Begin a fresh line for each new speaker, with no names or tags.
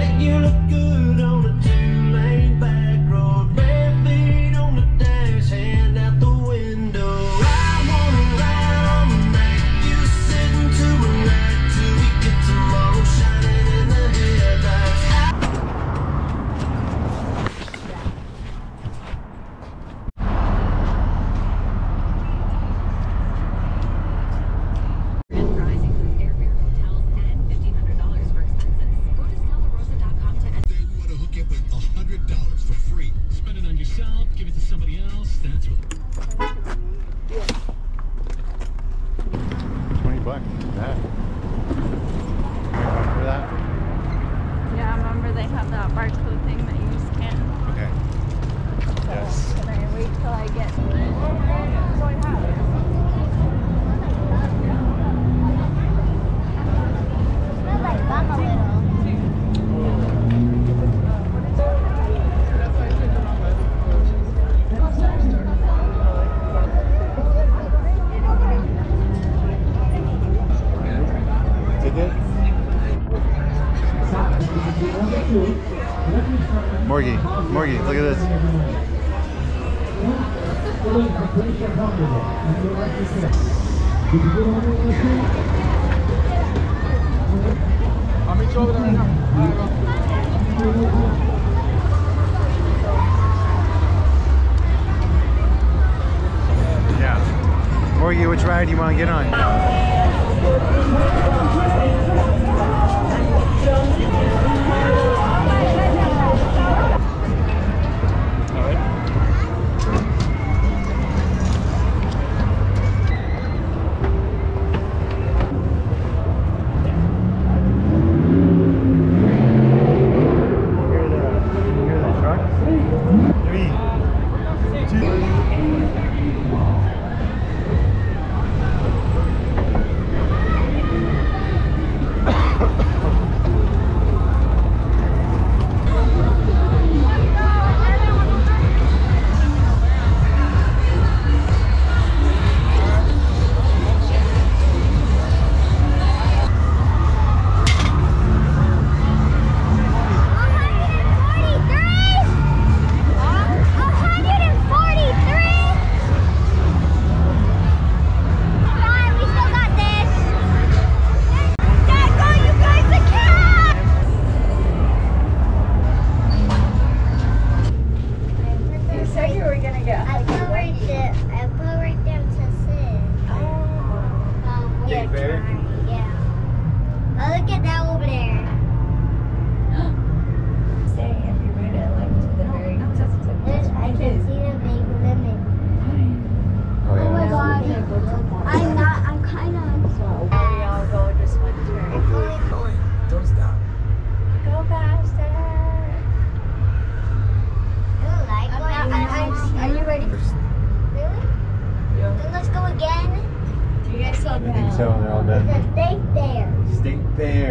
Make you look good on a
Tuesday. give it to somebody else. That's what.
Twenty bucks. That.
Morgy, look at this. I'll meet you
over there right now. Morgy, which ride do you want to get on?
Yeah. Oh, look at that over there.